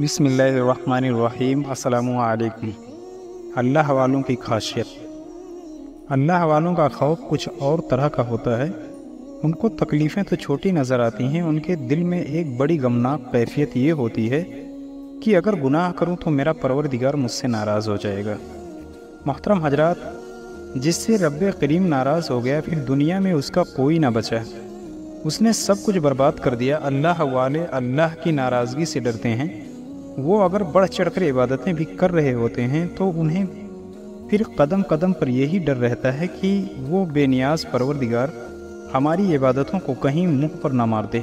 बिसमीम असलकुम अल्लाह वालों की खासियत। अल्लाह वालों का खौफ कुछ और तरह का होता है। उनको तकलीफ़ें तो छोटी नज़र आती हैं, उनके दिल में एक बड़ी गमनाक कैफियत ये होती है कि अगर गुनाह करूँ तो मेरा परवरदिगार मुझसे नाराज़ हो जाएगा। मोहतरम हजरात, जिससे रब करीम नाराज़ हो गया, फिर दुनिया में उसका कोई ना बचा। उसने सब कुछ बर्बाद कर दिया। अल्लाह वाले अल्लाह की नाराज़गी से डरते हैं। वो अगर बढ़ चढ़ कर इबादतें भी कर रहे होते हैं तो उन्हें फिर कदम कदम पर यही डर रहता है कि वो बेनियाज परवरदिगार हमारी इबादतों को कहीं मुँह पर ना मार दे।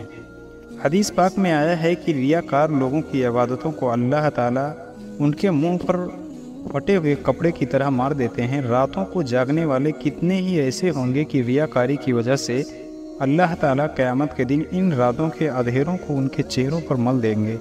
हदीस पाक में आया है कि रियाकार लोगों की इबादतों को अल्लाह ताला उनके मुँह पर फटे हुए कपड़े की तरह मार देते हैं। रातों को जागने वाले कितने ही ऐसे होंगे कि रियाकारी की वजह से अल्लाह ताला क़यामत के दिन इन रातों के अधेरों को उनके चेहरों पर मल देंगे।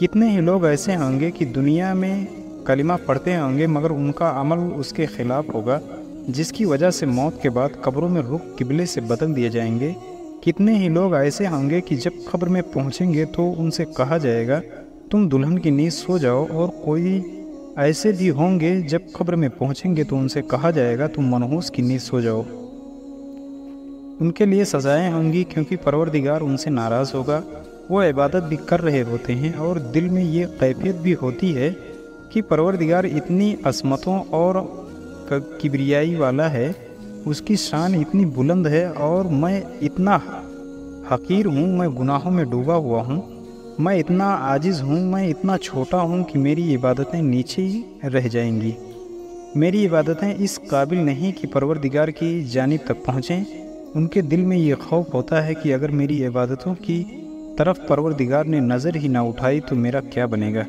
कितने ही लोग ऐसे होंगे कि दुनिया में कलिमा पढ़ते होंगे, मगर उनका अमल उसके ख़िलाफ़ होगा, जिसकी वजह से मौत के बाद कब्रों में रुख किबले से बदल दिए जाएँगे? कितने ही लोग ऐसे होंगे कि जब खबर में पहुँचेंगे तो उनसे कहा जाएगा, तुम दुल्हन की नींद सो जाओ, और कोई ऐसे भी होंगे, जब खबर में पहुँचेंगे तो उनसे कहा जाएगा, तुम मनहूस की नींद सो जाओ। उनके लिए सज़ाएँ होंगी, क्योंकि परवरदिगार उनसे नाराज़ होगा। वो इबादत भी कर रहे होते हैं और दिल में ये कैफियत भी होती है कि परवरदिगार इतनी असमतों और किबरियाई वाला है। उसकी शान इतनी बुलंद है और मैं इतना हकीर हूँ, मैं गुनाहों में डूबा हुआ हूँ। मैं इतना आजिज़ हूँ, मैं इतना छोटा हूँ कि मेरी इबादतें नीचे ही रह जाएँगी। मेरी इबादतें इस काबिल नहीं कि परवरदिगार की जानब तक पहुँचें। उनके दिल में ये खौफ होता है कि अगर मेरी इबादतों की तरफ़ परवरदिगार ने नज़र ही ना उठाई तो मेरा क्या बनेगा?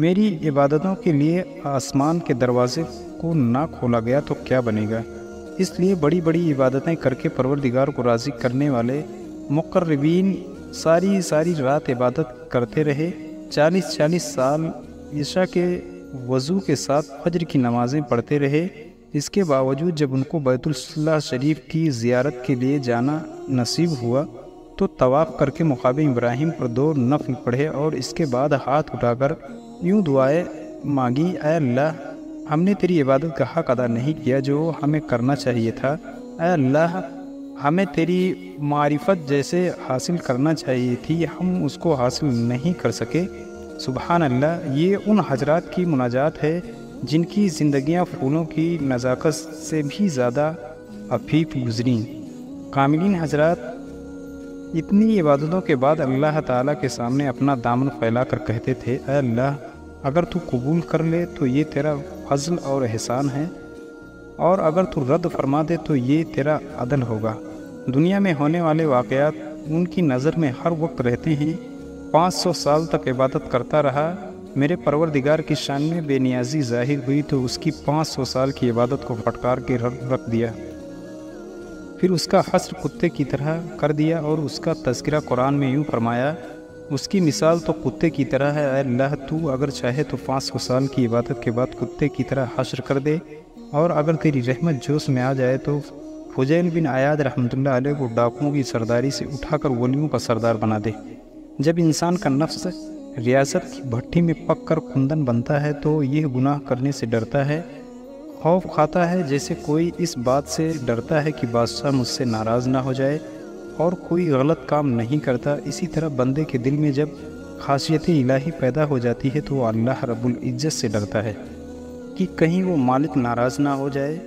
मेरी इबादतों के लिए आसमान के दरवाज़े को ना खोला गया तो क्या बनेगा? इसलिए बड़ी बड़ी इबादतें करके परवरदिगार को राज़ी करने वाले मुकर्रबीन सारी सारी रात इबादत करते रहे। चालीस चालीस साल ईशा के वज़ू के साथ फजर की नमाज़ें पढ़ते रहे। इसके बावजूद जब उनको बैतुल्ला शरीफ की ज़ियारत के लिए जाना नसीब हुआ तो तवाफ़ करके मुकाब इब्राहिम पर दो नफल पढ़े और इसके बाद हाथ उठाकर यूँ दुआएँ मांगी अल्लाह, हमने तेरी इबादत का हक़ अदा नहीं किया जो हमें करना चाहिए था। अल्लाह, हमें तेरी मारिफत जैसे हासिल करना चाहिए थी, हम उसको हासिल नहीं कर सके। सुबहान अल्लाह ये उन हजरात की मुनाजात है जिनकी ज़िंदगियाँ फूलों की नज़ाकत से भी ज़्यादा अफीफ गुजरी। कामिलीन हजरात इतनी इबादतों के बाद अल्लाह ताला के सामने अपना दामन फैला कर कहते थे अल्लाह, अगर तू कबूल कर ले तो ये तेरा फजल और एहसान है, और अगर तू रद्द फरमा दे तो ये तेरा अदल होगा। दुनिया में होने वाले वाक़ात उनकी नज़र में हर वक्त रहते हैं। पाँच सौ साल तक इबादत करता रहा, मेरे परवरदिगार की शान में बेनियाजी ज़ाहिर हुई तो उसकी पाँच सौ साल की इबादत को फटकार के रख दिया। फिर उसका हसर कुत्ते की तरह कर दिया और उसका तस्करा कुरान में यूँ फरमाया, उसकी मिसाल तो कुत्ते की तरह है अल्लाह, तू अगर चाहे तो पाँच सौ साल की इबादत के बाद कुत्ते की तरह हसर कर दे और अगर तेरी रहमत जोश में आ जाए तो फुजैल बिन आयाद रहमतुल्लाह अलैह को डाकुओं की सरदारी से उठाकर वलियों का सरदार बना दे। जब इंसान का नफ्स रियासत की भट्टी में पक कर कुंदन बनता है तो यह गुनाह करने से डरता है खौफ खाता है, जैसे कोई इस बात से डरता है कि बादशाह मुझसे नाराज़ ना हो जाए और कोई गलत काम नहीं करता। इसी तरह बंदे के दिल में जब खासियत इलाही पैदा हो जाती है तो अल्लाह रब्बुल इज़्ज़त से डरता है कि कहीं वो मालिक नाराज़ ना हो जाए।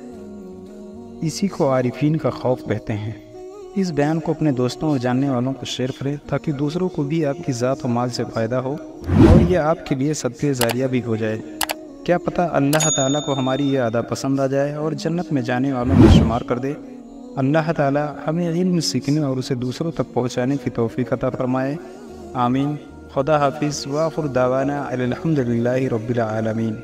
इसी को आरिफीन का खौफ कहते हैं। इस बयान को अपने दोस्तों और जानने वालों को शेयर करें, ताकि दूसरों को भी आपकी ज़ात और माल से फ़ायदा हो और यह आपके लिए सदक़ ज़ारिया भी हो जाए। क्या पता अल्लाह ताला को हमारी ये अदा पसंद आ जाए और जन्नत में जाने वालों में शुमार कर दे। अल्लाह ताला हमें इल्म, सीखने और उसे दूसरों तक पहुँचाने की तोफ़ी अता फ़रमाए। आमीन। खुदा हाफिज़। वाफ़ुर दावाना अलहमदिल्ला रबालमीन